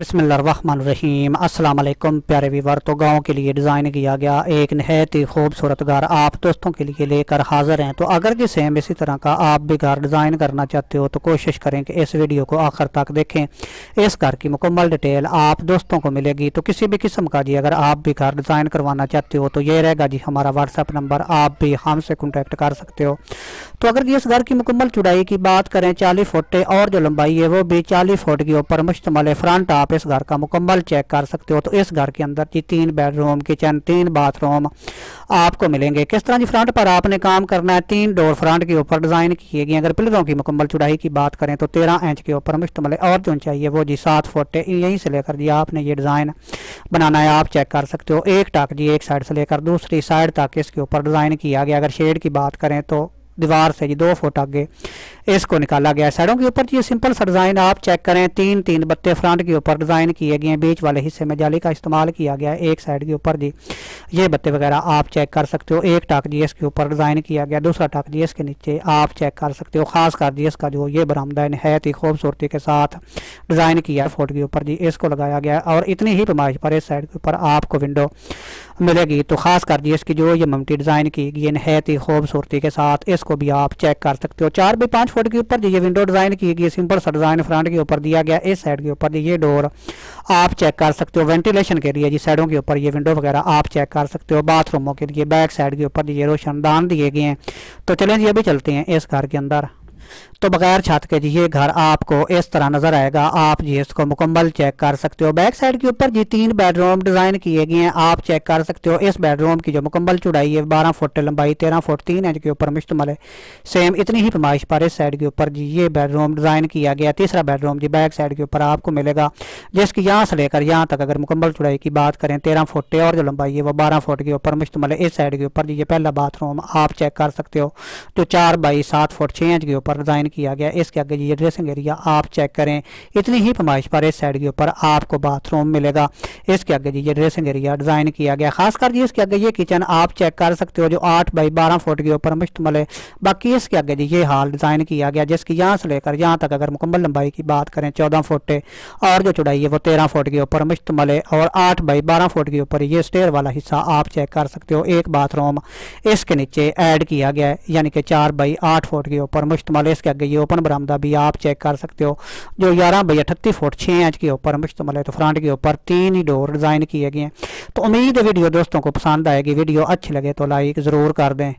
بسم اللہ الرحمن الرحیم۔ السلام علیکم پیارے ویور، تو گاؤں کے لیے ڈیزائن کیا گیا، ایک نہایت ہی خوبصورت گھر آپ دوستوں کے لیے لے کر حاضر ہیں۔ تو اگر کہ سیم اسی طرح کا آپ بھی گھر ڈیزائن کرنا چاہتے ہو، تو کوشش کریں کہ اس ویڈیو کو آخر تک دیکھیں۔ اس گھر کی مکمل ڈیٹیل آپ دوستوں کو ملے گی۔ تو کسی بھی قسم کا جی اگر آپ بھی گھر ڈیزائن کروانا چاہتے ہو، تو یہ رہے گا جی ہمارا واٹس اپ نمبر، آپ بھی ہم سے کنٹیکٹ کر سکتے ہو۔ تو اگر اس گھر کی مکمل چڑائی کی بات کریں، چالیس فٹ اور جو لمبائی ہے وہ بھی چالیس فٹ کے اوپر مشتمل ہے۔ فرنٹ آپ اس گھر کا مکمل چیک کر سکتے ہو۔ تو اس گھر کے اندر جی تین بیڈ روم کچن، تین باتھ روم آپ کو ملیں گے۔ کس طرح جی فرنٹ پر آپ نے کام کرنا ہے، تین ڈور فرنٹ کے اوپر ڈیزائن کیے گئے اگر پلروں کی مکمل چڑائی کی بات کریں تو تیرہ انچ کے اوپر مشتمل ہے۔ اور جو چاہیے وہ جی سات فٹ یہیں سے لے کر جی آپ نے یہ ڈیزائن بنانا ہے، آپ چیک کر سکتے ہو۔ ایک ٹاک جی ایک سائڈ سے لے کر دوسری سائڈ تک اس کے اوپر ڈیزائن کیا گیا۔ اگر شیڈ کی بات کریں تو دیوار سے جی دو فٹ آگے اس کو نکالا گیا ہے۔ سائڈوں کے اوپر یہ سمپل سا ڈیزائن آپ چیک کریں۔ تین تین بتے فرنٹ کے اوپر ڈیزائن کیے گئے ہیں۔ بیچ والے حصے میں جالی کا استعمال کیا گیا ہے۔ ایک سائڈ کے اوپر جی۔ یہ بتے وغیرہ آپ چیک کر سکتے ہو۔ ایک ٹاک جی اس کے اوپر ڈیزائن کیا گیا۔ دوسرا ٹاک جی اس کے نیچے آپ چیک کر سکتے ہو۔ خاص کر جی اس کا جو یہ برآمدہ نہایت ہی خوبصورتی کے ساتھ ڈیزائن کیا فوٹ کے اوپر جی۔ اس کو لگایا گیا اور اتنی ہی پیمائش پر اس سائڈ کے اوپر آپ کو ونڈو ملے گی۔ تو خاص کر جی اس کی جو یہ ممٹی ڈیزائن کی گئی نہایت ہی خوبصورتی کے ساتھ اس کو بھی آپ چیک کر سکتے ہو۔ چار بائی پانچ فٹ کے اوپر، یہ ونڈو ڈیزائن کی گئی سمپل سا ڈیزائن فرنٹ کے اوپر دیا گیا، اس سائڈ کے اوپر یہ ڈور آپ چیک کر سکتے ہو۔ وینٹیلیشن کے لیے جی سائڈوں کے اوپر یہ ونڈو وغیرہ آپ چیک کر سکتے ہو۔ باتھ روموں کے لیے بیک سائڈ کے اوپر یہ روشن دان دیے گئے ہیں۔ تو چلیں جی ابھی چلتے ہیں اس گھر کے اندر۔ تو بغیر چھت کے جی یہ گھر آپ کو اس طرح نظر آئے گا، آپ جی اس کو مکمل چیک کر سکتے ہو۔ بیک سائڈ کے اوپر جی تین بیڈ روم ڈیزائن کیے گئے ہیں، آپ چیک کر سکتے ہو۔ اس بیڈ روم کی جو مکمل چڑائی ہے، بارہ فٹ لمبائی، تیرہ فٹ تین انچ کے اوپر مشتمل ہے۔ سیم اتنی ہی پیمائش پر اس سائڈ کے اوپر جی یہ بیڈ روم ڈیزائن کیا گیا۔ تیسرا بیڈ روم جی بیک سائڈ کے اوپر آپ کو ملے گا، جس کی یہاں سے لے کر یہاں تک اگر مکمل چڑائی کی بات کریں، تیرہ فٹ اور جو لمبائی ہے وہ بارہ فٹ کے اوپر مشتمل ہے۔ اس سائڈ کے اوپر جی یہ پہلا باتھ روم آپ چیک کر سکتے ہو۔ جو چار بائی سات فٹ چھ انچ کے اوپر ڈیزائن کیا گیا۔ اس کے آگے یہ ڈریسنگ ایریا آپ چیک کریں۔ اتنی ہی پیمائش پر اس سائڈ کے اوپر آپ کو باتھ روم ملے گا۔ اس کے آگے جی یہ ڈریسنگ ایریا ڈیزائن کیا گیا۔ خاص کر جی اس کے آگے یہ کچن آپ چیک کر سکتے ہو جو آٹھ بائی بارہ فٹ کے اوپر مشتمل ہے۔ باقی اس کے آگے جی یہ ہال ڈیزائن کیا گیا، جس کی یہاں سے لے کر یہاں تک اگر مکمل لمبائی کی بات کریں چودہ فٹ ہے۔ اور جو چڑھائی ہے وہ تیرہ فٹ کے اوپر مشتمل ہے اور آٹھ بائی بارہ فٹ کے اوپر یہ اسٹیئر والا حصہ آپ چیک کر سکتے ہو۔ ایک باتھ روم اس کے نیچے ایڈ کیا گیا ہے یعنی کہ چار بائی آٹھ فٹ کے اوپر مشتمل ہے اس کے آگے یہ اوپن برآمدہ بھی آپ چیک کر سکتے ہو جو گیارہ بائی اٹھتی فٹ چھ انچ کے اوپر مشتمل ہے تو فرنٹ کے اوپر تین ہی ڈور ڈیزائن کیے گئے ہیں تو امید ہے ویڈیو دوستوں کو پسند آئے گی ویڈیو اچھی لگے تو لائک ضرور کر دیں